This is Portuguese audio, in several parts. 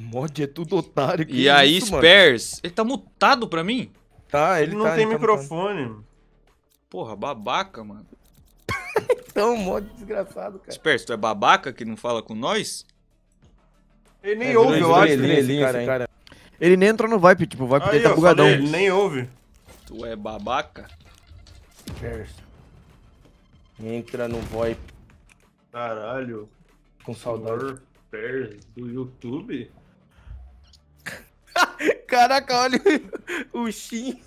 Mod é tudo otário. que E aí, isso, mano? Spurs, ele tá mutado pra mim? Tá, Ele ele não tá, tem ele tá microfone. Porra, babaca, mano. Então, mod desgraçado, cara. Spurs, tu é babaca que não fala com nós? Ele nem É, ouve, eu acho. estrelinha né? esse cara, cara. Ele nem entrou no Vipe, tipo, o Vipe Aí, dele tá bugadão. falei, ele nem ouve. Tu é babaca? Entra no VoIP Caralho. com saudade. Pairs do YouTube? Caraca, olha o Shin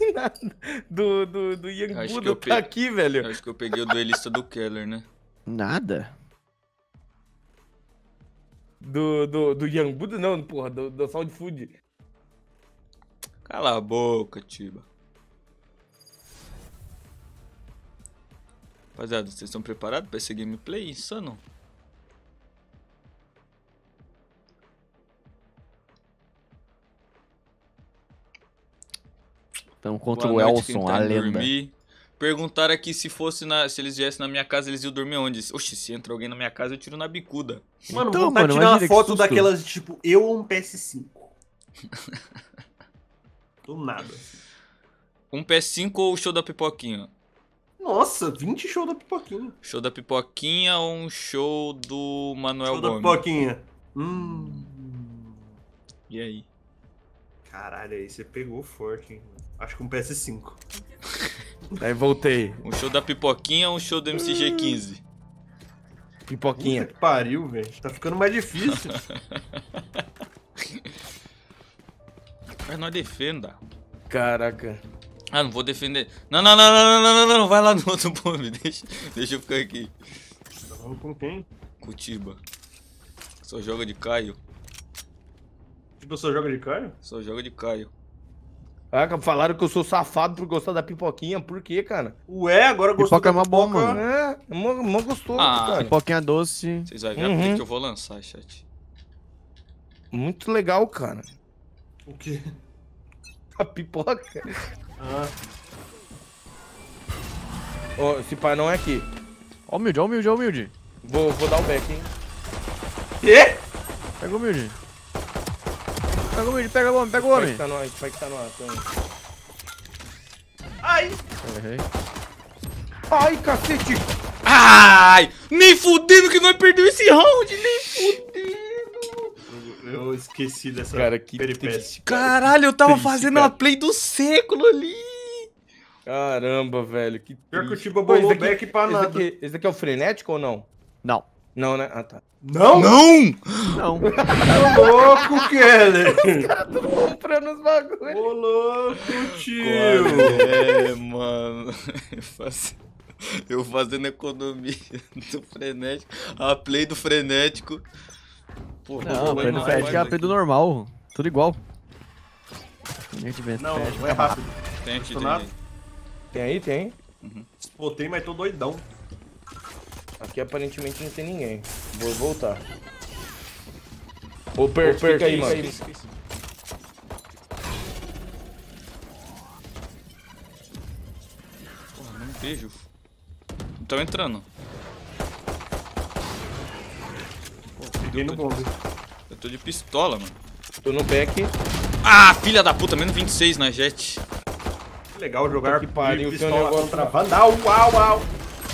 do, do, do Young Acho que Buda tá pe- aqui, velho. Acho que eu peguei o duelista do Keller, né? Nada. Do, do, do Young Buda, não, porra, do, do Sound Food. Cala a boca, Tiba. Rapaziada, vocês estão preparados pra esse gameplay insano? Então, contra Boa o noite, Elson, tá a indo lenda. dormir. Perguntaram aqui se fosse na, se eles viessem na minha casa, eles iam dormir onde? Oxi, se entra alguém na minha casa, eu tiro na bicuda. Mano, Então, vou mano, tirar uma foto daquelas, tipo, eu ou um PS5. Do nada. Um PS5 ou o show da pipoquinha? Nossa, 20 show da pipoquinha. Show da pipoquinha ou um show do Manuel show da Gomes? pipoquinha. Hum. E aí? Caralho, aí você pegou forte, hein? Acho que um PS5. Aí voltei. Um show da pipoquinha ou um show do MCG15? Pipoquinha. Puta que pariu, velho. Tá ficando mais difícil. Mas nós defenda. Caraca. Ah, não vou defender. Não, não, não, não, não, não, não, não. Vai lá no outro bombe. Deixa, deixa eu ficar aqui. Tá falando com quem? Cutiba. Só joga de Caio. Tipo, só joga de Caio? Só joga de Caio. Caraca, falaram que eu sou safado por gostar da pipoquinha. Por quê, cara? Ué, agora gostou Pipoca é da uma bomba, pipoca. mano. É, mó, mó gostoso, Ah, cara. Pipoquinha doce. Vocês vão ver a Uhum. que eu vou lançar, chat. Muito legal, cara. O quê? A pipoca. Ah, Ó, esse pai não é aqui. Ó, humilde, ó, humilde, ó, humilde. Vou, vou dar o back, hein? quê? Pega o humilde. Pega o humilde, pega o homem, pega o Vai homem. que tá no ar, vai que tá no ar. então. Ai! Errei. Ai, cacete! Ai! Nem fudendo que nós perdemos esse round! Nem fudendo! Eu esqueci dessa Cara, que peripécia. Caralho, eu tava triste, fazendo cara. a play do século ali! Caramba, velho, que Pior que o. Tiba bolou daqui- back pra esse nada. daqui- esse daqui é o frenético ou não? Não. Não, né? Ah, tá. Não? Não! Não. Ô louco, Keller! Comprando os bagulhos. Ô louco, tio! É, mano. Eu faz- Eu fazendo economia do frenético. A play do frenético. Pô, Não, a play do Fred é a play do normal. Tudo igual. Não, é rápido. Tem tem aqui. Tem aí? Tem. Spotei, mas tô doidão. Aqui aparentemente não tem ninguém. Vou voltar. Ô, Per, fica aí, mano. Porra, não vejo. Estão entrando. Peguei no bombe. Eu tô de pistola, mano. Tô no back. Ah, filha da puta, menos 26 na jet. Legal jogar que pariu, de um pistola negócio contra. Vandal. Uau, uau!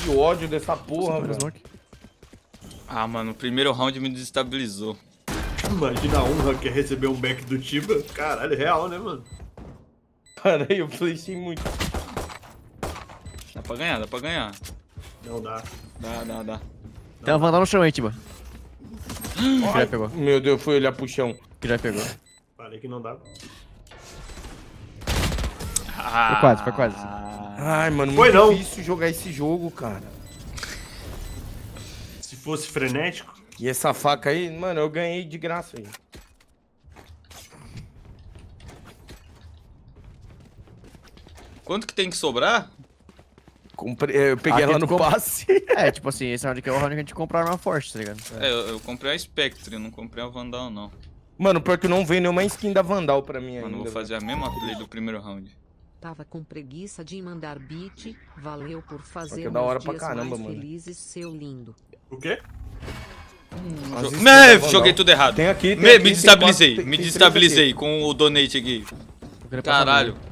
Que ódio dessa porra, velho. Ah, mano, o primeiro round me desestabilizou. Imagina a honra que é receber um back do Tiba. Caralho, é real, né, mano? Cara, eu flechei muito. Dá pra ganhar, dá pra ganhar. Não dá. Dá, dá, dá. Tem uma vandal no chão aí, Tiba. Já pegou. Meu Deus, fui olhar pro chão. Que já pegou. Falei que não dá. Ah, quase, foi quase. Ai, mano, Foi muito não. difícil jogar esse jogo, cara. Se fosse frenético, E essa faca aí, mano, eu ganhei de graça aí. Quanto que tem que sobrar? Comprei, é, eu peguei Aqui ela no compra- passe. É, tipo assim, esse round aqui é o round que a gente compra arma forte, tá ligado? É, eu, eu comprei a Spectre, não comprei a Vandal, não. Mano, pior que não veio nenhuma skin da Vandal pra mim ainda. Mano, eu vou fazer a mesma play do primeiro round. Tava com preguiça de mandar beat. Valeu por fazer é da hora meus pra dias caramba, mais mano. felizes, seu lindo. o quê? Às Jo- vezes Me- joguei tudo errado. Tem aqui, tem me, aqui, me tem destabilizei, quatro- tem- me destabilizei com o donate aqui. Caralho. nele.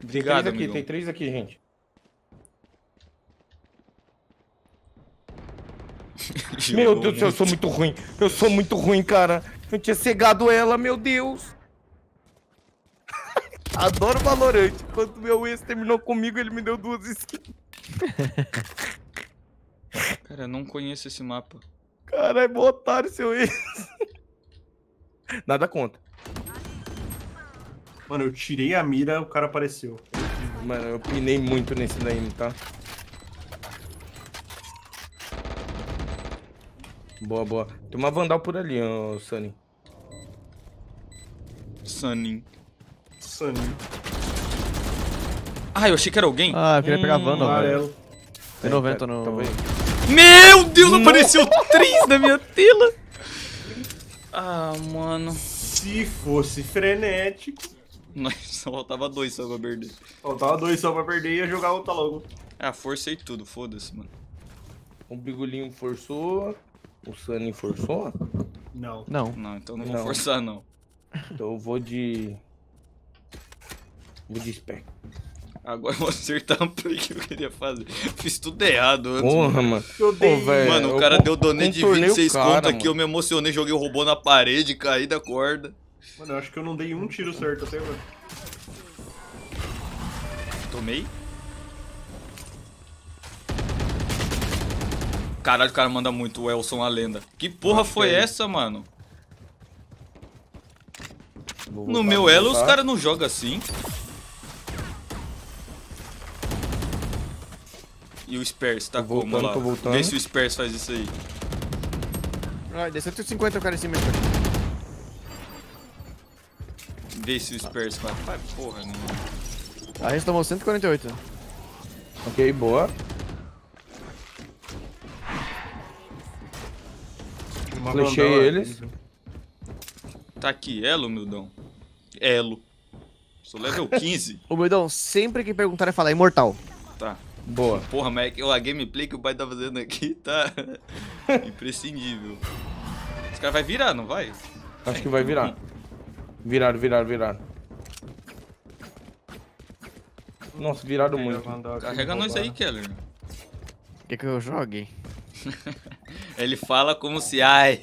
Tem Obrigado, três aqui, amigão. tem três aqui, gente. Meu Deus do céu, eu sou muito ruim. Eu sou muito ruim, cara. Eu tinha cegado ela, meu Deus. Adoro Valorant. Quando meu ex terminou comigo, ele me deu duas skins. Cara, eu não conheço esse mapa. Cara, é bom otário seu ex. Nada contra. Mano, eu tirei a mira, o cara apareceu. Mano, eu pinei muito nesse daí, tá? Boa, boa. Tem uma Vandal por ali, ó, Sunny. Sunning. Ah, eu achei que era alguém. Ah, eu queria pegar a Hum, velho. Amarelo. Tem 90 tá- no... tá. Meu Deus, apareceu três na minha tela. Ah, mano. Se fosse frenético. Nós só faltava dois só pra perder. Faltava dois só pra perder e ia jogar outra logo. Ah, forcei tudo, foda-se, mano. O Bigolinho forçou. O Sunny forçou. Não. Não. Não, então não vou Não. forçar, não. Então eu vou de. Vou de spec. Agora eu vou acertar a play que eu queria fazer. Fiz tudo errado antes. Porra, mano. Eu. Pô, velho. Mano, eu o cara con- deu donate de contornei o 26 cara, conto aqui, mano. eu me emocionei, joguei o robô na parede, caí da corda. Mano, eu acho que eu não dei um tiro certo até agora. Tomei. Caralho, o cara manda muito, o Elson a lenda. Que porra foi que essa, mano? No meu elo os caras não jogam assim. E o Spurs, tá Tô como voltando, lá? tô voltando. Vê se o Spurs faz isso aí. Ai, deu 150 o cara em cima. Vê se o Spurs faz. Faz porra nenhuma. A gente tomou 148. Ok, boa. Flechei eles. Tá aqui, elo, humildão. Elo. Sou level 15. Ô, Moidão, sempre que perguntarem, falar imortal. Boa. Porra, mas é a gameplay que o pai tá fazendo aqui tá imprescindível. Esse cara vai virar, não vai? Acho que vai virar. Viraram, viraram, viraram. Nossa, viraram muito. Carrega nós aí. Keller. Quer que eu jogue? Ele fala como se, ai,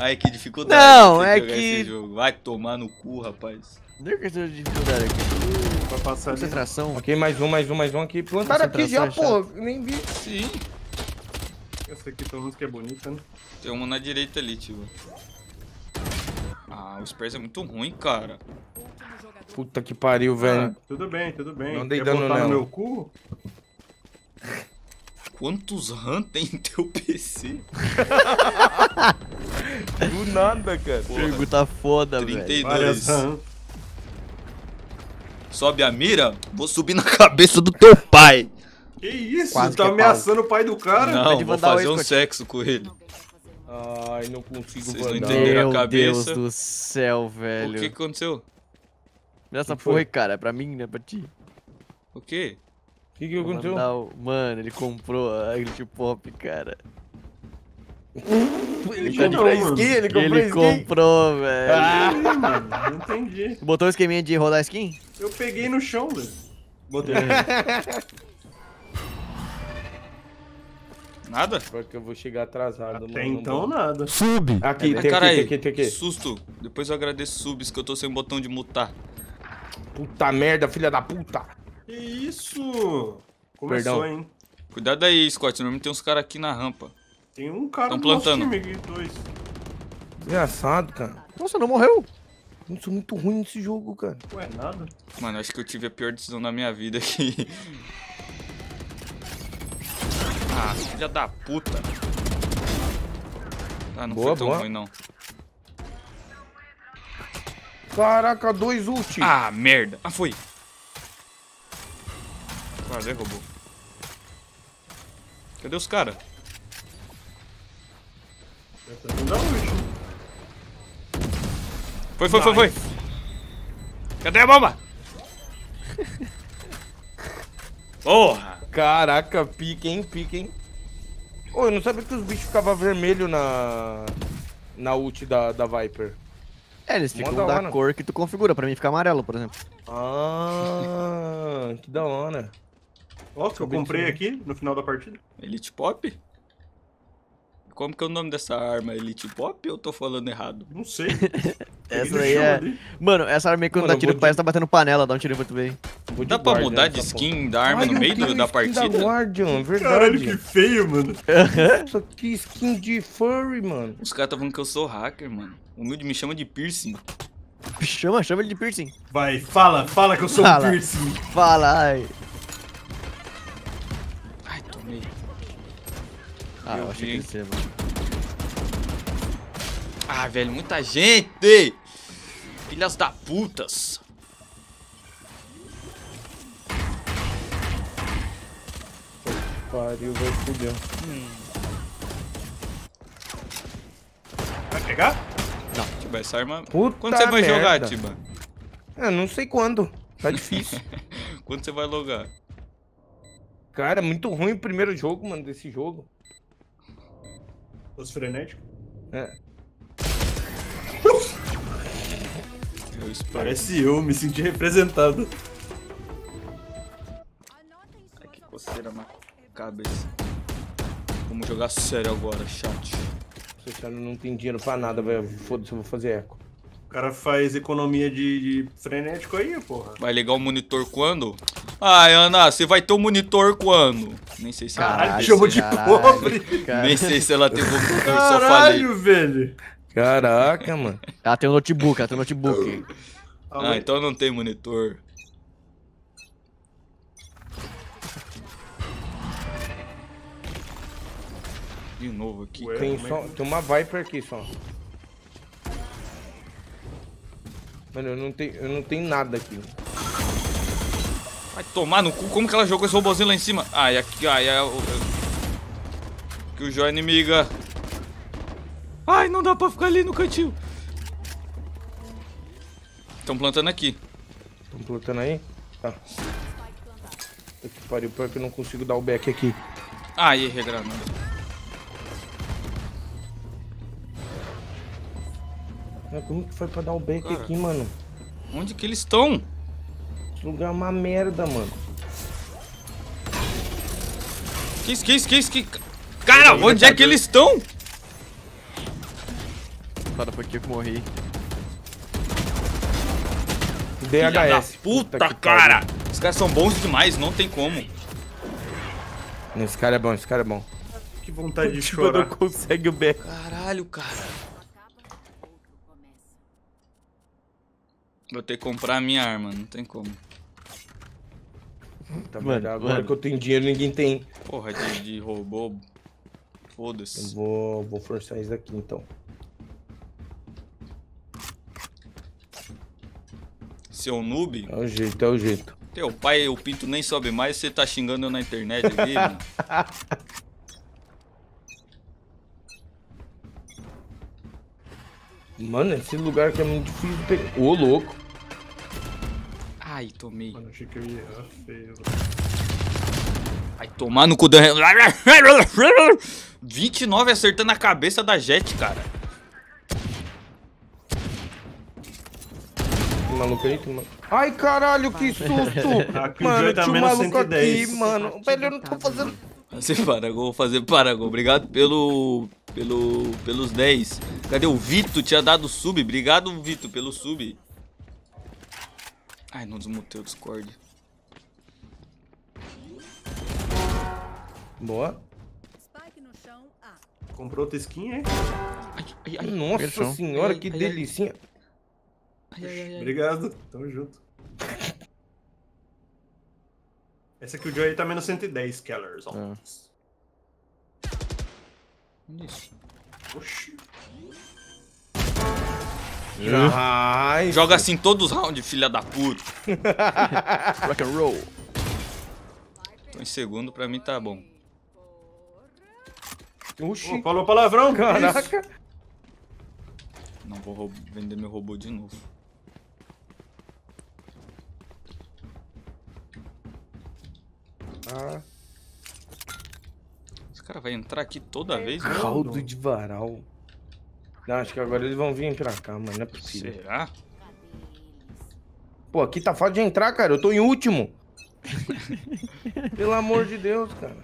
ai, que dificuldade. Não, é que- esse jogo. Vai tomar no cu, rapaz. Deu questão de dificuldade aqui. Pra passar ali. Concentração. Ok, mais um, mais um, mais um aqui. Plantaram aqui já, pô. Nem vi. Sim. Essa aqui pelo menos que é bonita, né? Tem uma na direita ali, tio. Ah, o Spurs é muito ruim, cara. Puta que pariu, Ah, velho. tudo bem, tudo bem. Não dei Quer dano botar no meu cu? Quantos RAM tem em teu PC? Do nada, cara. Pergunta foda, velho. 32. Sobe a mira, vou subir na cabeça do teu pai. Que isso? Quase tá que é ameaçando o pai do cara? Não, vou o fazer um sexo com ele. Ai, não consigo Vocês não entenderam. a Meu cabeça. Deus do céu, O velho. que que aconteceu? Essa porra cara. É pra mim, né? Pra ti. O quê? O que que aconteceu? o- Mano, ele comprou a Glitch Pop, cara. Ele comprou a mano. skin, ele comprou a Ele skin. comprou, velho. Ah, Ih, mano, não entendi. Botou o esqueminha de rodar skin? Eu peguei no chão, velho. Botei. Nada? Porque eu vou chegar atrasado. Até mano, então, não nada. dá. Aqui, Ai, tem aqui, tem aqui, tem aqui. susto. Depois eu agradeço subs que eu tô sem botão de mutar. Puta merda, filha da puta. Que isso? Começou, Perdão. hein? Cuidado aí, Scott, normalmente tem uns caras aqui na rampa. Tem um cara Tão nosso plantando. time aqui, dois. Engraçado, cara. Nossa, não morreu. Eu sou muito ruim nesse jogo, cara. Ué, nada. Mano, acho que eu tive a pior decisão da minha vida aqui. Ah, filha da puta. Ah, não Boa, foi tão boa. ruim, não. Caraca, dois ult. Ah, merda. Ah, foi. Quase roubou. Cadê os caras? Não ult. Foi, foi, foi, foi. Cadê a bomba? Porra. Caraca, pique, hein, pique, hein. Ô, eu não sabia que os bichos ficavam vermelhos na. Na ult da, da Viper. É, eles ficam da da hora. cor que tu configura. Pra mim fica amarelo, por exemplo. Ah, que da hora. Ó, que eu comprei aqui no final da partida. Elite Pop? Como que é o nome dessa arma? Elite Pop ou eu tô falando errado? Não sei. Essa aí é. ali. Mano, essa arma aí quando Mano, dá eu tiro parece que tá batendo panela, dá um tiro pra tu ver. Vou de Dá pra mudar de skin da arma Ai, no meio do- da partida? Da Guardian, verdade. Caralho, que feio, mano. Isso aqui, skin de furry, mano. Os caras tá falando que eu sou hacker, mano. O humilde me chama de piercing. Chama, chama ele de piercing. Vai, fala, fala que eu sou um Fala. piercing. Fala. Ai, Ah, Eu eu achei vi. que ia ser, mano. Ah, velho, muita gente! Filhas da putas! Pariu, vai fuder. Vai pegar? Tiba, essa arma. Puta Quando você vai jogar, merda. Tiba? É, não sei quando. Tá difícil. Quando você vai logar? Cara, muito ruim o primeiro jogo, mano, desse jogo. Os frenéticos. É. Eu. Parece eu, me senti representado. Ai, que coceira na cabeça. Vamos jogar sério agora, chat. Esse cara não tem dinheiro pra nada, velho. Foda-se, eu vou fazer eco. O cara faz economia de, de frenético aí, porra. Vai ligar o monitor quando? Ai, Ana, você vai ter o monitor quando? Nem sei se ela Caralho, tem. chamou de caralho, pobre. cara. Nem sei se ela tem computador, só falei. Caralho, velho. Caraca, mano. Ela tem um notebook, ela tem um notebook. Ah, então não tem monitor. De novo aqui. Ué. Tem, é só, tem uma Viper aqui só. Mano, eu não tenho, eu não tenho nada aqui. Vai tomar no cu. Como que ela jogou esse robôzinho lá em cima? Ai, aqui, ai, ai. o- Que o joia inimiga. Ai, não dá pra ficar ali no cantinho. Estão plantando aqui. Estão plotando aí? Tá. Que pariu, pior que eu não consigo dar o back aqui. Ai, errei a granada. Como que foi pra dar o back Cara. aqui, mano? Onde que eles estão? Esse lugar é uma merda, mano. Que isso, que isso, que isso, que... Cara, onde é que eles estão? Foda, foi que eu morri. Filha da DHS. puta, que cara. pariu. Os caras são bons demais, não tem como. Esse cara é bom, esse cara é bom. Que vontade de Tipo, não chorar. consegue o back. Caralho, cara. Vou ter que comprar a minha arma, não tem como. Tá Mano, agora mano. que eu tenho dinheiro, ninguém tem. Porra de, de robô. Eu Foda-se. vou, vou forçar isso daqui, então. Seu noob, É o jeito, é o jeito. teu pai, o pinto nem sobe mais, você tá xingando eu na internet ali, mano. Mano, esse lugar aqui é muito difícil de pegar. Ô, louco. Ai, tomei. Mano, achei que eu ia errar feio. Ai, tomar no cu da... 29 acertando a cabeça da Jet, cara. Maluco aí, maluco. Ai, caralho, que susto! Aqui mano, tá tinha um menos maluco 110. aqui, mano. Velho, eu não tô fazendo... Você Paragon, vou fazer Paragon. Obrigado pelo. Pelo. pelos 10. Cadê o Vito? Tinha dado sub. Obrigado, Vito, pelo sub. Ai, não desmutei o Discord. Boa. Comprou outra skin, hein? Ai, ai, ai. Nossa senhora, Ai, que ai, ai. delicinha. ai, ai, ai, ai. Obrigado, tamo junto. Essa aqui o Joey tá menos 110 Kellers. ó. Ah. Isso. Oxi. Ai, Joga assim todos os rounds, filha da puta. Rock and roll. Tô em segundo, pra mim tá bom. Oxi, Ô, falou palavrão? que isso? caraca. Não vou vender meu robô de novo. Ah, cara vai entrar aqui toda vez, né? Caldo de varal. Não, acho que agora eles vão vir pra cá, mano. Não é possível. Será? Pô, aqui tá fácil de entrar, cara. Eu tô em último. Pelo amor de Deus, cara.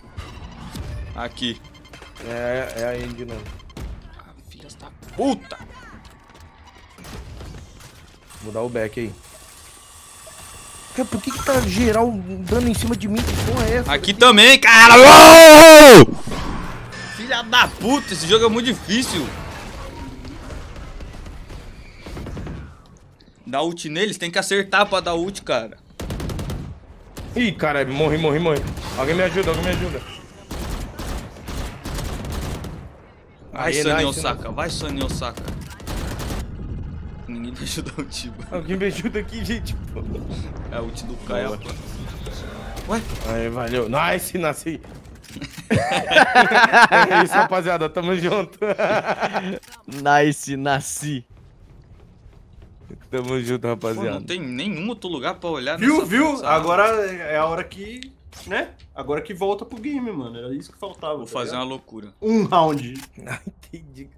Aqui. É, é a Indy, não. Ah, filhas da puta! Vou dar o back aí. Cara, por que que tá geral dando em cima de mim? Que porra é essa? Aqui também, cara! Uou! Filha da puta, esse jogo é muito difícil. Dá ult neles, tem que acertar pra dar ult, cara. Ih, caralho, morri, morri, morri. Alguém me ajuda, alguém me ajuda. Vai, Aí, Sunny Osaka, vai, Sunny Osaka. Ninguém me ajudar o Tiba. Alguém me ajuda aqui, gente. pô. É a ult do pô. Ué? Aí, valeu. Nice, nasci. É isso, rapaziada. Tamo junto. Nice, nasci. Tamo junto, Pô, rapaziada. não tem nenhum outro lugar pra olhar Viu, nessa viu? sabe? Agora é a hora que. Né? Agora que volta pro game, mano. Era isso que faltava. Vou tá fazer uma ligado? loucura. um round. Ah, entendi.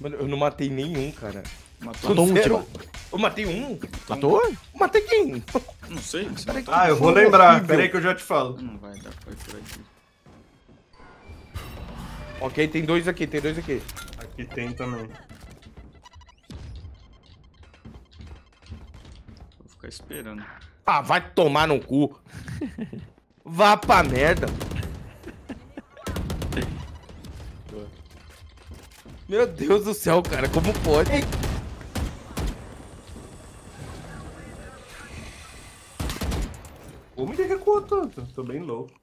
Mano, eu não matei nenhum, cara. Matou? Um, tiro. Eu matei um? Matou? Matei quem? Não sei. Peraí? Ah, eu vou Horrível. lembrar. Pera aí que eu já te falo. Não vai dar pra ir por aqui. Ok, tem dois aqui, tem dois aqui. Aqui tem também. Vou ficar esperando. Ah, vai tomar no cu. Vá pra merda. Meu Deus do céu, cara, como pode? Ou me recuou tanto. Tô bem louco.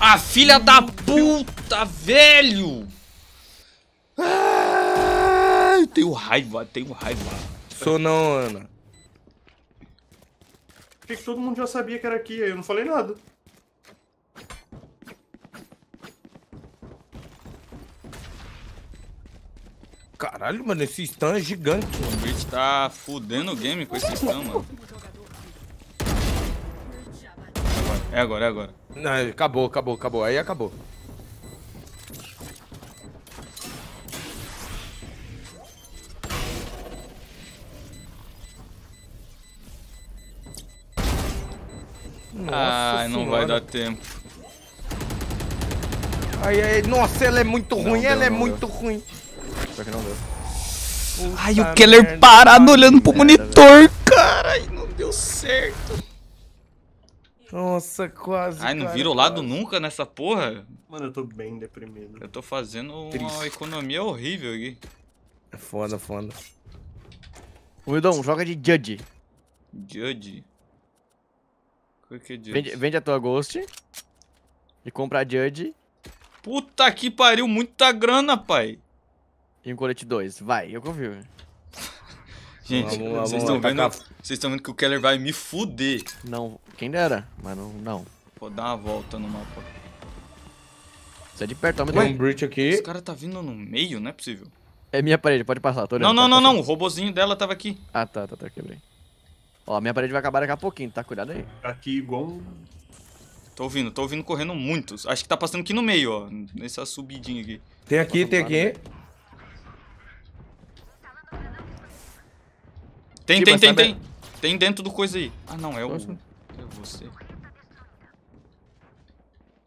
Ah, filha da puta, velho! Ah, eu tenho raiva, tenho raiva. Sou não, Ana. Por que, que todo mundo já sabia que era aqui? Aí eu não falei nada. Caralho, mano, esse stun é gigante. O Breach tá fudendo o game com esse stun, mano. É agora, é agora. Não, acabou, acabou, acabou. Aí acabou. Nossa Ai, não vai dar tempo. Ai, ai, nossa, ela é muito ruim, deu, ela é muito ruim. Só que não deu. Ai, Puta o Keller merda. parado olhando pro Merda, monitor, cara. Ai, não deu certo. Nossa, quase. Ai, não cara, vira o lado quase. nunca nessa porra. Mano, eu tô bem deprimido. Eu tô fazendo uma Triste. economia horrível aqui. É Foda, foda. Wildon, joga de Judge. Judge. O que é Judge? Vende, vende a tua Ghost. E compra a Judge Puta que pariu, muita grana, pai. E um colete 2. Vai, eu confio. Gente, Vamos vocês estão vendo, vocês vendo que o Keller vai me fuder. Não, quem dera, mas não. não. Vou dar uma volta no mapa. Você é de perto, toma Tem um breach aqui. Esse cara tá vindo no meio, não é possível. É minha parede, pode passar, tô olhando. Não, não, não, passar. não. O robozinho dela tava aqui. Ah, tá, tá, tá, quebrei. Ó, minha parede vai acabar daqui a pouquinho, tá? Cuidado aí. Aqui igual um. Tô ouvindo, tô ouvindo correndo muitos. Acho que tá passando aqui no meio, ó. Nessa subidinha aqui. Tem aqui, tem aqui. Tem, Sim, tem, tem, tem. Tem dentro do coisa aí. Ah, não, é o. É você.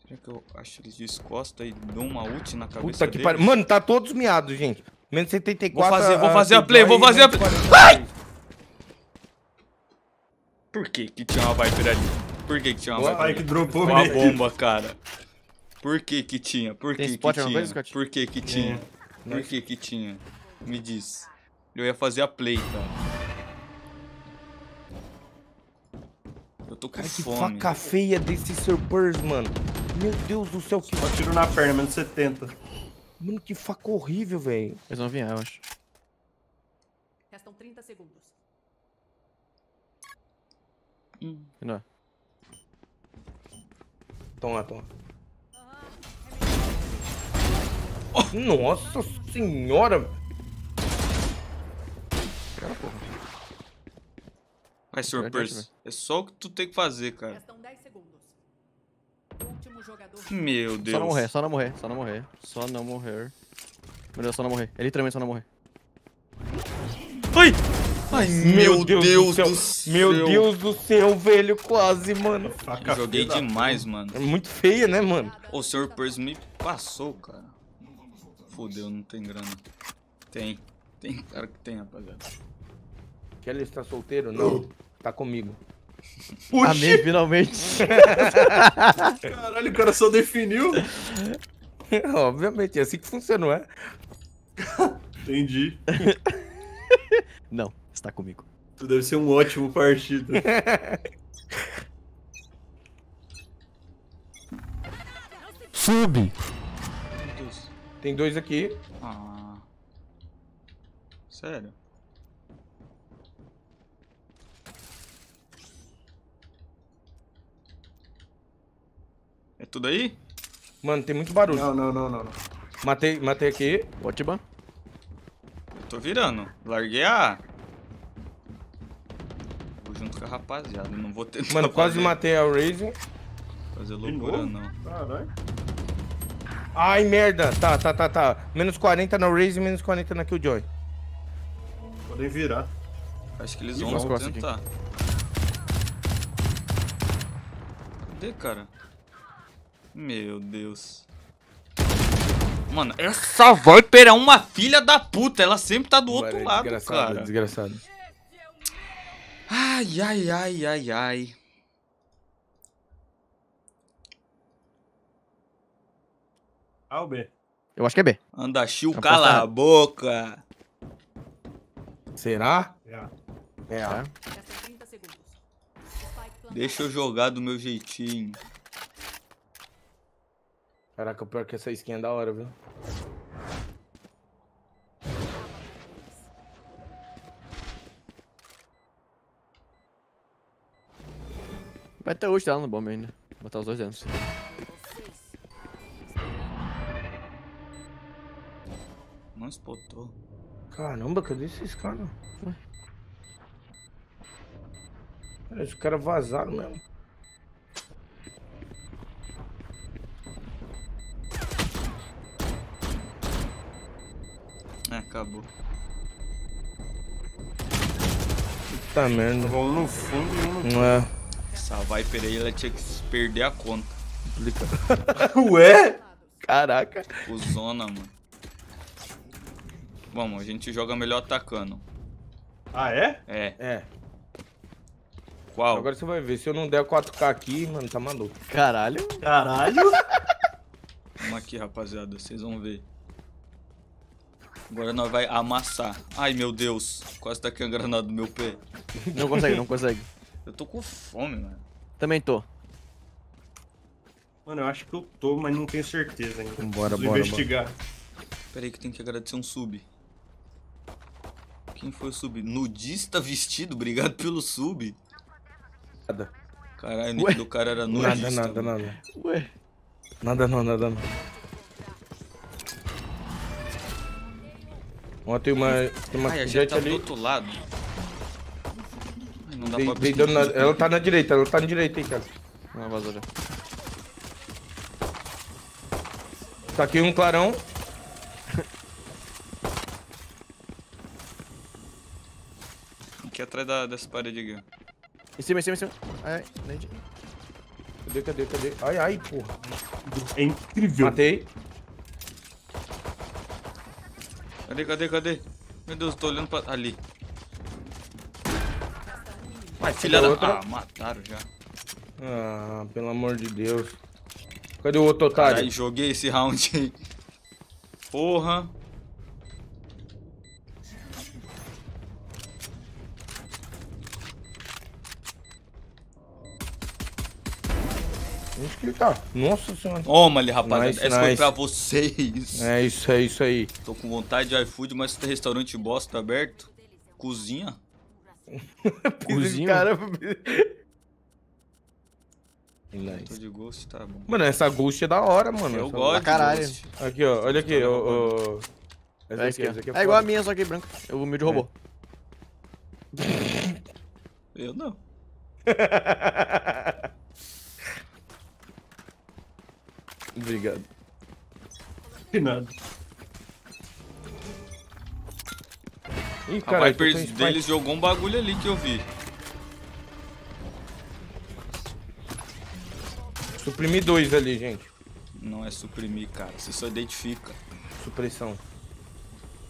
Será que eu acho eles descosta e dou uma ult na cabeça Puta que deles? pariu. Mano, tá todos miados, gente. Menos 74. Vou fazer- vou fazer a play, vou e fazer a play. 46. Por que que tinha uma Viper ali? Por que que tinha uma O Viper que dropou Com a nele. bomba, cara. Por que que tinha? Por que que tinha? coisa? Por que que tinha? Por que que tinha? Me diz. Eu ia fazer a play, cara. Tô com Cara, que fome. faca feia desse Sir Purse, mano. Meu Deus do céu, que, Só tiro na perna, menos 70. mano, que faca horrível, velho. Eles vão vir, eu acho. Restam 30 segundos. Não. Toma, toma. Nossa senhora. cara, porra. Vai, Sr. Percy. É só o que tu tem que fazer, cara. Restam 10 segundos. Último jogador. Meu Deus. Só não morrer, só não morrer, só não morrer. Só não morrer. Meu Deus, só não morrer. É literalmente só não morrer. Ai! Ai, meu, Deus, do céu. Meu Deus do céu, velho, quase, mano. Faca Joguei demais, mano. É muito feia, né, mano? O Sr. Percy me passou, cara. Fudeu, não tem grana. Tem. Tem cara que tem, rapaziada. Kelly está solteiro? Não. Tá comigo. Puxa, Amém, finalmente. caralho, o cara só definiu. Obviamente, é assim que funciona, não é? Entendi. não, está comigo. Tu deve ser um ótimo partido. Sub. Meu Deus. Tem dois aqui. Ah. Sério? Tudo aí? Mano, tem muito barulho. Não, não, não, não. não. Matei, matei aqui. Ótima. Eu tô virando. Larguei a. Vou junto com a rapaziada. Não vou tentar Mano, quase fazer, matei a Razen. fazer loucura, não. Caralho. Ai, merda. Tá, tá, tá, tá. Menos 40 na Razen, menos 40 na Killjoy. Podem virar. Acho que eles Ih, vão costas aqui. tentar. Cadê, cara? Meu Deus. Mano, essa Viper é uma filha da puta. Ela sempre tá do outro Mano, é lado, desgraçado, cara. Desgraçado. Ai, ai, ai, ai, ai. A ou B? Eu acho que é B. Anda, Chiu, Tá cala a boca. Será? É. Restam 30 segundos. Spike plantado. Deixa eu jogar do meu jeitinho. Caraca, pior que essa skin é da hora, viu? Vai ter hoje lá no bomba ainda. Vou botar os dois dentro. Não spotou. Caramba, cadê esses caras? Cara, Os caras vazaram mesmo. Tá merda. Um no fundo e um no... Não é. Essa Viper aí, ela tinha que perder a conta. Ué? Caraca. Cusona, mano. Vamos, a gente joga melhor atacando. Ah, é? É, É. qual? Agora você vai ver. Se eu não der 4K aqui, mano, tá maluco. Caralho. Caralho. Vamos aqui, rapaziada, vocês vão ver. Agora nós vai amassar. Ai, meu Deus. Quase tá aqui a granada do meu pé. Não consegue, não consegue. Eu tô com fome, mano. Também tô. Mano, eu acho que eu tô, mas não tenho certeza ainda. Bora, Preciso bora, investigar. Pera aí que tem que agradecer um sub. Quem foi o sub? Nudista vestido? Obrigado pelo sub. Nada. Caralho, o nick do cara era Nada, nudista. nada, mano. nada. Ué. Nada não, nada não. Ó, tem uma. Tem uma Ai, a gente jet tá do ali. outro lado. Ai, não dá Dei- pra dei na- Ela tá na direita, ela tá na direita aí, cara. Não, vazou já. Tá aqui um clarão. Aqui atrás da, dessa parede aqui. Em cima, em cima, em cima. Ai, ai. Cadê, cadê, cadê? Ai, ai, porra. É incrível. Matei. Cadê, cadê, cadê? Meu Deus, tô olhando pra. Ali. Ai, filha da. outra? Ah, mataram já. Ah, pelo amor de Deus. Cadê o outro otário? Caralho, joguei esse round aí. Porra. Ele tá? Nossa senhora. Toma ali, rapaziada. Nice, Essa foi nice. pra vocês. É isso aí, isso aí. Tô com vontade de iFood, mas tem restaurante bosta aberto. Cozinha. Cozinho? Cara... Nice. de gosto, tá bom. Mano, essa Ghost é da hora, mano. Eu Essa- gosto de caralho. Ghost. Aqui, ó. Olha aqui, ó. ó. Essa É, aqui, essa aqui é é igual a minha, só que branca. O humilde roubou. Eu não. Obrigado. De nada. Ih, A caralho, Viper tô com spike. deles jogou um bagulho ali que eu vi. Suprimi dois ali, gente. Não é suprimir, cara. Você só identifica. Supressão.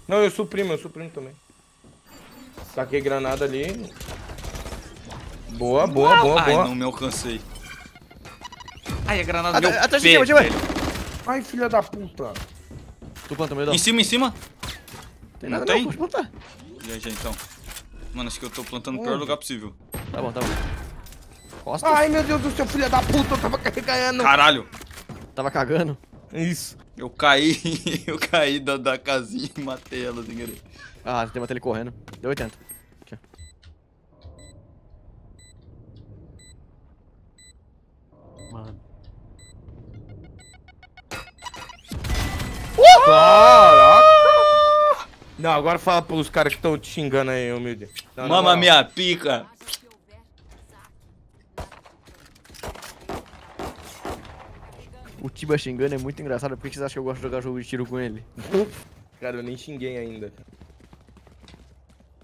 Não, eu suprimo, eu suprimo também. Taquei granada ali. Boa, boa, boa, Ai, boa. não me alcancei. Ai, a granada Até- meu até pé, chegou, chegou. velho. Ai, filha da puta. Tu planta, meio Em cima, em cima. Tem não nada tem? não, pode plantar. Viajei então. Mano, acho que eu tô plantando no pior lugar possível. Tá bom, tá bom. Costas. Ai, meu Deus do céu, filha da puta, eu tava carregando. Caralho! Tava cagando. Isso. Eu caí, eu caí da, da casinha e matei ela sem querer. Ah, tem que matar ele correndo. Deu 80. Aqui, ó. Caraca. Não, agora fala pros caras que estão te xingando aí, humilde. Não, na Mama moral. minha pica! O Tiba xingando é muito engraçado. Por que vocês acham que eu gosto de jogar jogo de tiro com ele? Cara, eu nem xinguei ainda.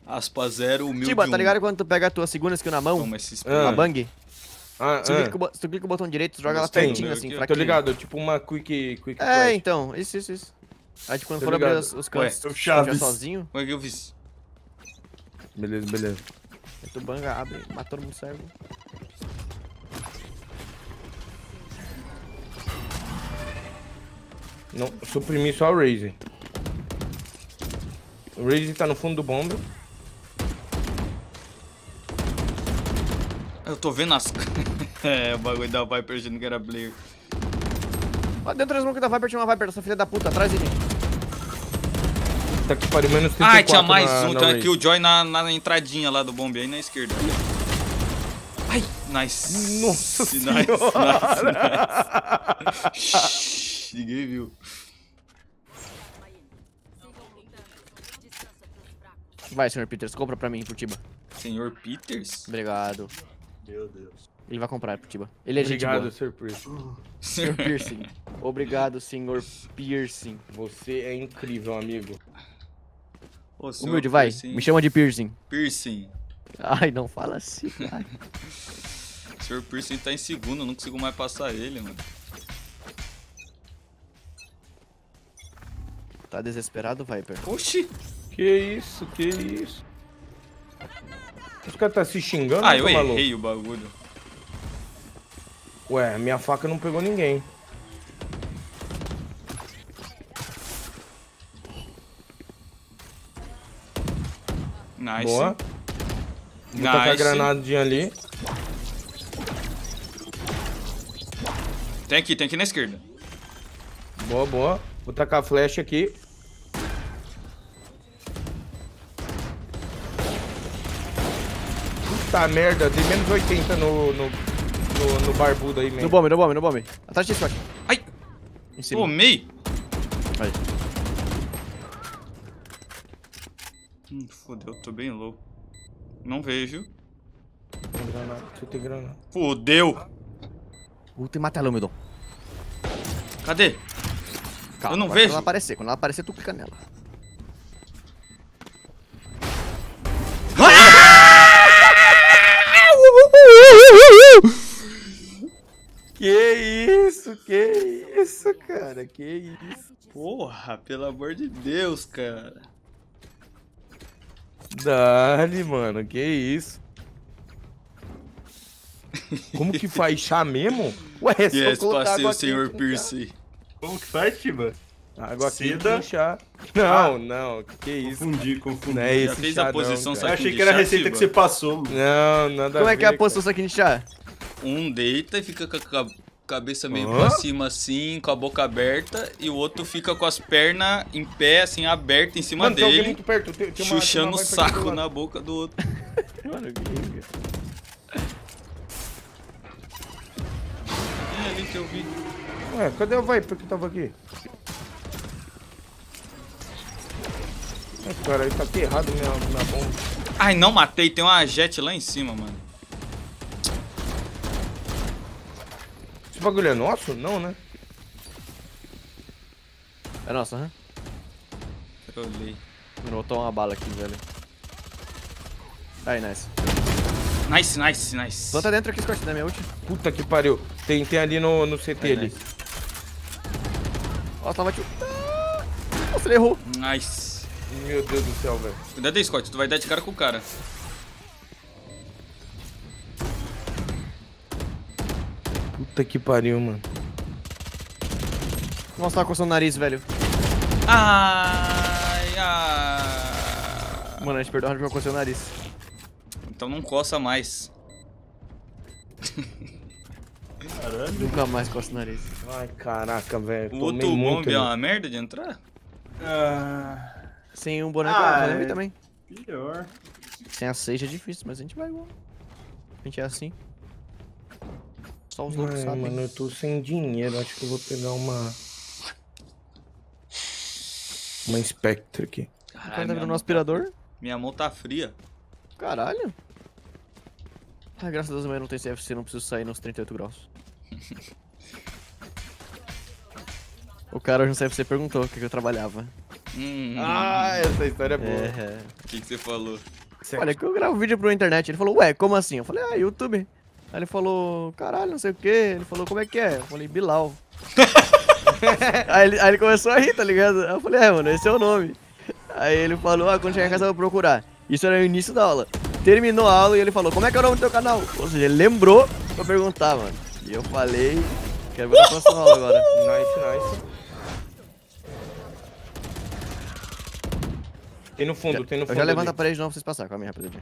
Aspa zero, humilde Tiba, tá um. ligado quando tu pega a tua segunda skill na mão? Toma esse. Ah. A bang? Ah, Se tu, ah, clica, se tu clica o botão direito, tu joga ela pertinho meu, assim, aqui, ó. tô fraquinho. ligado, tipo uma quick, quick É, flash. então. Isso, isso, isso. Aí tipo, quando Tô for abrir os, os cantos, Ué, tu fica sozinho, Como é que eu fiz? Beleza, beleza. aí tu banga, abre, mata todo mundo cego. Não, suprimi só o Raze. O Raze tá no fundo do bomba. Eu tô vendo as... é, o bagulho da Viper achando que era player. Ó, dentro das mãos da Viper tinha uma Viper, essa filha da puta, atrás de mim. Tá que pariu, menos 34 Ai, tinha mais na, um. na Tem Raze. aqui o Joy na, na entradinha lá do bombe, aí na esquerda. Ai, nice. Nossa nice, senhora. nice, nice. Shhh, Ninguém viu. Vai, senhor Peters, compra pra mim, pro Tiba. Senhor Peters? Obrigado. Meu Deus. Ele vai comprar pro Tiba. Ele é gente Obrigado, boa. surpresa. Senhor Piercing. Obrigado, senhor Piercing. Você é incrível, amigo. Ô, Humilde, vai. Piercing. Me chama de Piercing. Piercing. Ai, não fala assim. O senhor Piercing tá em segundo, eu não consigo mais passar ele, mano. Tá desesperado, Viper? Oxi! Que isso, que isso. Os caras tá se xingando, Ah, né, eu seu maluco? errei o bagulho. Ué, minha faca não pegou ninguém. Nice. Boa. Vou tacar a Nice. granadinha ali. Tem aqui, tem aqui na esquerda. Boa, boa. Vou tacar a flecha aqui. Puta merda, dei menos 80 no, no, no, no barbudo aí, No mesmo. bombe, no bombe, no bombe. Atrás de Scott. Ai! Em cima. Tomei! Aí. Hum, fodeu, tô bem louco. Não vejo. Tem granada, tem granada. Fodeu! Puta, mata ela, Medon. Cadê? Calma, Eu não vejo. Quando ela aparecer, quando ela aparecer, tu clica nela. Que isso, que isso, cara, que isso. Porra, pelo amor de Deus, cara. Dali, mano, que isso. Como que faz chá mesmo? Ué, é só Yes, colocar passei água o senhor quente. Pierce. Como que faz, Tiba? Água quente Cida. no chá. Não, não, que isso. Confundi, confundi. Não é Já fez chá a posição não, Eu cara. achei que era a receita Tiba? que você passou. mano. Não, nada Como a é que é a posição aqui de chá? Um deita e fica com a ca- cabeça meio Hã? pra cima assim, com a boca aberta, e o outro fica com as pernas em pé, assim, abertas em cima Mano, tem dele, muito perto. Tem, tem uma, chuchando o tem saco na boca do outro. Mano, que É ali que eu vi. Ué, cadê o Viper que tava aqui? Ai, cara, ele tá aqui errado minha, minha bomba. Ai, não matei, tem uma jet lá em cima, mano. Esse bagulho é nosso? Não, né? É nossa, aham. Trolei. Mano, vou tomar uma bala aqui, velho. Aí, nice. Nice, nice, nice. Planta dentro aqui, Scott, da minha ult. Puta que pariu. Tem, tem ali no, no CT Aí, ali. nice. Ó, tava tio. Ah! Nossa, ele errou. Nice. Meu Deus do céu, velho. Cuidado aí, Scott. Tu vai dar de cara com o cara. Puta que pariu, mano. Nossa, tava coçando o nariz, velho. Ai, ai. Mano, a gente perdeu a de coçar o nariz. Então não coça mais. Nunca mais coça o nariz. Ai, caraca, velho. O outro muito, bomb é uma merda de entrar? Ah, Sem um boneco, Ah, é... também. pior. Sem a Sage é difícil, mas a gente vai igual. A gente é assim. Só os loucos Ai, sabem. mano, eu tô sem dinheiro. Acho que eu vou pegar uma. Uma Spectre aqui. O cara Caralho, tá minha virando um aspirador. Minha mão tá fria. Caralho. Ai, graças a Deus amanhã não tem CFC, não preciso sair nos 38 graus. o cara hoje no CFC perguntou o que, que eu trabalhava. Hum, Ah, essa história é boa. É. O que, que você falou? Olha, que eu gravo vídeo pra internet. Ele falou, ué, como assim? Eu falei, ah, YouTube. Aí ele falou, caralho, não sei o que. Ele falou, como é que é? Eu falei, Bilal. aí, ele, aí ele começou a rir, tá ligado? Aí eu falei, é, mano, esse é o nome. Aí ele falou, ah, quando chegar em casa eu vou procurar. Isso era o início da aula. Terminou a aula e ele falou, como é que é o nome do teu canal? Ou seja, ele lembrou pra perguntar, mano. E eu falei, quero ver a próxima aula agora. Nice, nice. Tem no fundo, tem no Eu fundo. já levanto a parede de novo pra vocês passarem. Calma aí, rapidinho.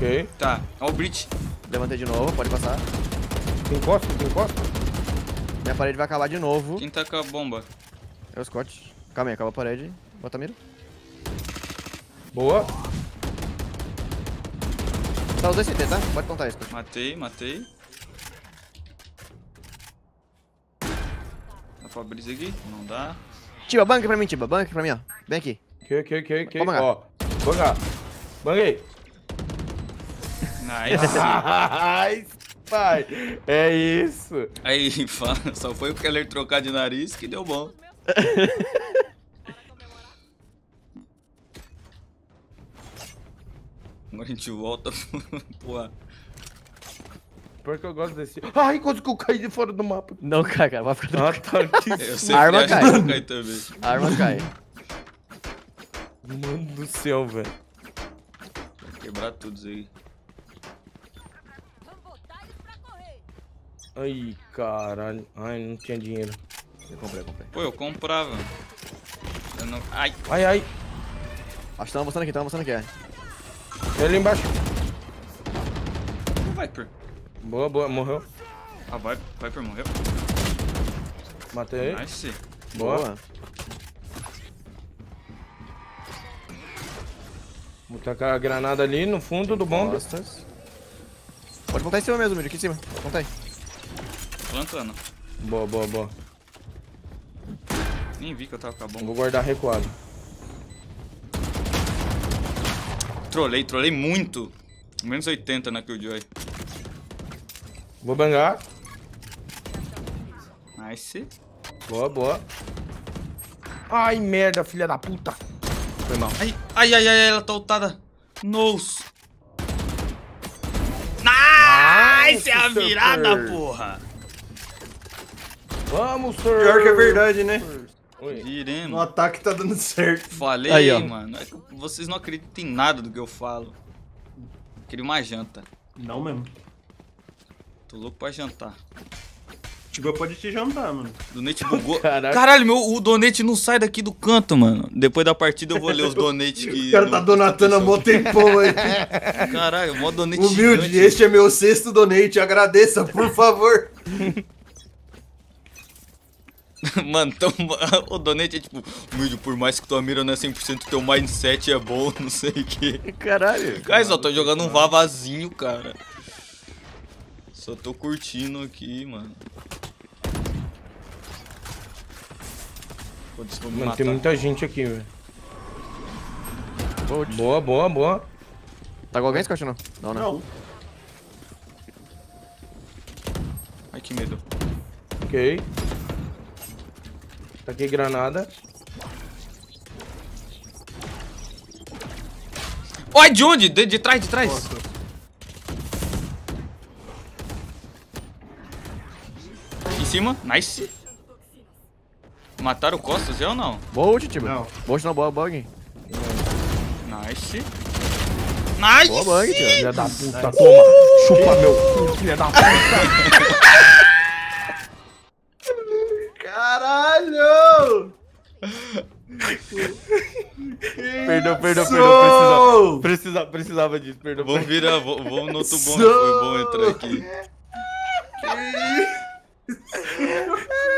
Ok. Tá, ó o Brit. Levantei de novo, pode passar. Tem encosta, tem encosta? Minha parede vai acabar de novo. Quem tá com a bomba? É o Scott. Calma aí, acaba a parede. Bota a mira. Boa. Tá os dois CT, tá? Pode contar isso. Scott. Matei, matei. Dá pra abrir aqui? Não dá. Tiba, banca pra mim, Tiba. Banca pra mim, ó. Vem aqui. Ok, ok, ok, ok. Ó. Bangar. Banguei. Nice. Nice, pai. É isso. Aí, fala, só foi o Keller trocar de nariz que deu bom. Agora a gente volta pro Porque eu gosto desse. Ai, quase que eu caí de fora do mapa. Não cai, cara. Vai ficar Ah, tá aqui. Arma cai. vai cair também. Arma cai. Mano do céu, velho. Vou quebrar tudo isso aí. Ai, caralho. Ai, não tinha dinheiro. Eu comprei, eu comprei. Pô, eu comprava. Eu não... Ai, Ai, ai. Acho que tava mostrando aqui, tava mostrando aqui, é. Tem ali embaixo. o Viper. Boa, boa. Morreu. Ah, vai, Viper morreu. Matei. Nice. Boa. Vou tacar a granada ali no fundo do. Costas. Pode voltar em cima mesmo, Miri, aqui em cima. Volta aí. Plantando. Boa, boa, boa. Nem vi que eu tava com a bomba. Vou guardar recuado. Trolei, trolei muito. Menos 80 na Killjoy. Vou bangar. Nice. Boa, boa. Ai, merda, filha da puta. Foi mal. Ai, ai, ai, ai, ela tá ultada. Nose. Nice! É a virada, porra! Vamos, sir. Pior que é verdade, né? Oi. Iremos. No ataque tá dando certo. Falei, Aí, ó. mano. É que vocês não acreditam em nada do que eu falo. Queria uma janta. Não mesmo. Tô louco pra jantar. Tipo, pode te jantar, mano. Donate bugou. Caraca. Caralho, meu, o donate não sai daqui do canto, mano. Depois da partida eu vou ler os donates que. O cara tá donatando há mó tempão aí. Caralho, mó donate Humilde, gigante. este é meu sexto donate. Agradeça, por favor. Mano, então, o donate é tipo, humilde, por mais que tua mira não é 100%, teu mindset é bom, não sei o que. Caralho. Cara, só tô jogando um vavazinho, cara. Só tô curtindo aqui, mano. Vou me Mano, tem muita gente aqui, velho. Boa, boa, boa. Tá com alguém, Scott, não? Não, né? Não. Ai, que medo. Ok. Taquei granada. Oi, de onde? De, de trás, de trás. Em cima, nice. Mataram o Costas, já ou não? Boa ult, Tiba. Não. Boa ult não, boa bug. Nice. Nice! Boa bug, Tiba. Filha da puta, toma. Chupa meu cu, filha da puta. Caralho! Perdão, perdão, perdão. Precisava, precisava, precisava disso, perdão. Vamos virar, vamos no outro bom. Foi bom entrar aqui.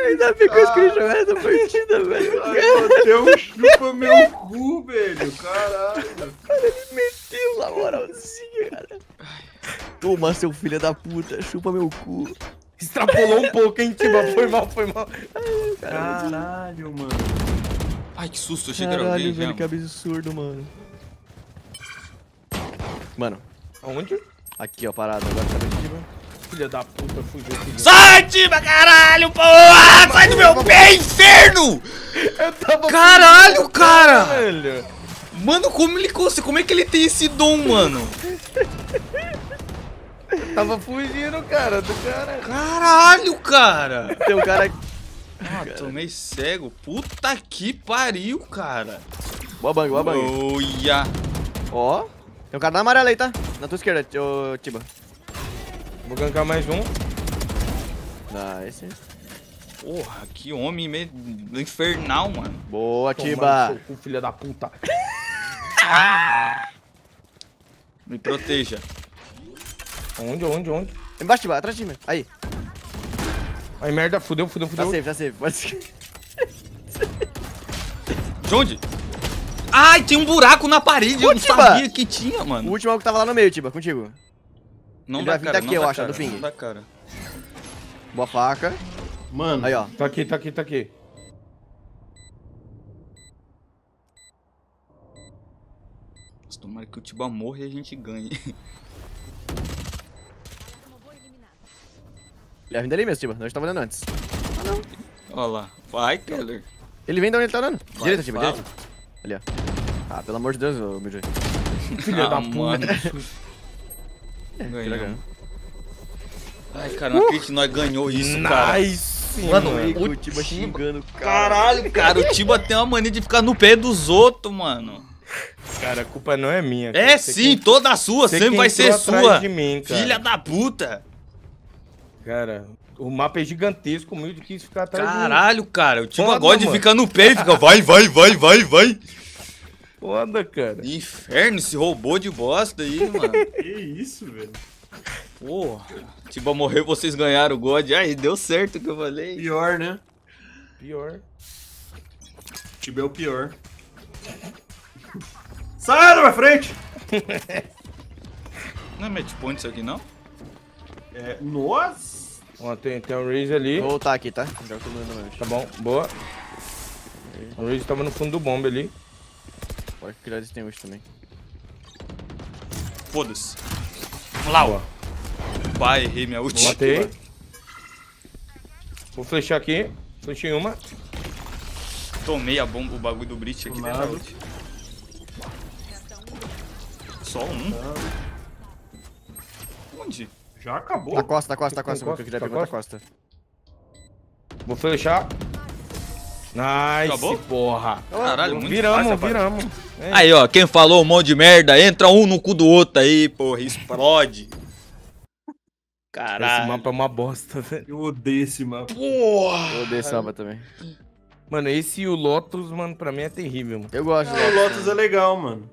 Ainda ficou escrito essa partida, velho. Até um chupa meu cu, velho. Caralho. Meteu na moralzinha, cara. Toma, seu filho da puta, chupa meu cu. Extrapolou um pouco, hein, Tiba? Foi mal, foi mal. Caralho, mano. Ai, que susto, achei que era Caralho, alguém velho, já. que absurdo, mano. Mano, Aonde? aqui, ó, parada. Agora tá aqui, mano. Filha da puta, fugiu. fugiu. Sai, Tiba, caralho, porra! Sai do meu pé, inferno! Eu tava Caralho, cara! Velho. Mano, como ele consegue? Como é que ele tem esse dom, mano? Tava fugindo, cara, do cara. Caralho, cara! Tem um cara aqui. Ah, tomei cego. Puta que pariu, cara. Boa bang, boa bang. Olha. Ó, tem um cara na amarela aí, tá? Na tua esquerda, ô, Tiba. Vou gankar mais um. Nice. Porra, que homem meio infernal, mano. Boa, Tiba. filha da puta. Me proteja. Onde, onde, onde? Embaixo, Tiba, atrás de mim. Aí, Ai, merda, fudeu, fudeu, tá fudeu. safe, tá safe. Pode ser. De onde? Ai, tem um buraco na parede. Eu não Tiba. sabia que tinha, O mano. último algo que tava lá no meio, Tiba, contigo. Não ele dá vai vir cara, daqui, não eu dá acho, cara, do ping. Não dá cara. Boa faca. Mano, Aí, ó. Tá aqui, tá aqui, tá aqui. Tomara que o Tiba morra e a gente ganhe. Ele vai vir dali mesmo, Tiba. Nós tava olhando antes. Olha lá. Vai, Keller. Ele vem de onde ele tá olhando. Vai, Direita, Tiba, direita. Ali, ó. Ah, pelo amor de Deus, ô, Midway. Filha Ah, da puta. Ganhamos. Ai, cara, não acredito que nós ganhou isso, cara. Nice, Mano, mano. O Tiba xingando o cara. Caralho, cara, o Tiba tem uma mania de ficar no pé dos outros, mano. Cara, a culpa não é minha. É cara. Você sim, que- toda sua, você sempre vai ser sua. de mim, cara. Filha da puta. Cara, o mapa é gigantesco, o Milde quis ficar atrás de. Caralho, cara, o Tiba Foda, gosta de ficar no pé e fica vai, vai, vai, vai, vai. Foda, cara. Inferno, esse robô de bosta aí, mano. que isso, velho. Porra. Tiba morreu, vocês ganharam o God. Aí, deu certo o que eu falei. Pior, né? Pior. Tiba é o pior. Sai da minha frente! Não é match point isso aqui, não? É, nossa! Ó, tem, tem um Raze ali. Vou voltar aqui, tá? Todo mundo. Tá bom, boa. O Raze tava no fundo do bombe ali. Pode criar eles tem hoje também. Foda-se. Vamos lá, ó. Boa. Pai, errei minha ult. Matei. Vou flechar aqui. Flechei uma. Tomei a bomba, o bagulho do Breach aqui dentro da ult. Só um? Onde? Já acabou. Costa, na costa, costa. Com meu, que eu queria costa, pegar tá outra costa. Vou flechar. Nice, Acabou? porra. Caralho, muito viramos, fácil viramos. É. Aí, ó, quem falou um monte de merda, entra um no cu do outro aí, porra, explode. Esse Caralho. mapa é uma bosta, velho. Eu odeio esse mapa. Porra. Eu odeio samba também. Mano, esse e o Lotus, mano, pra mim é terrível, mano. Eu gosto. Ah, o Lotus é legal, mano.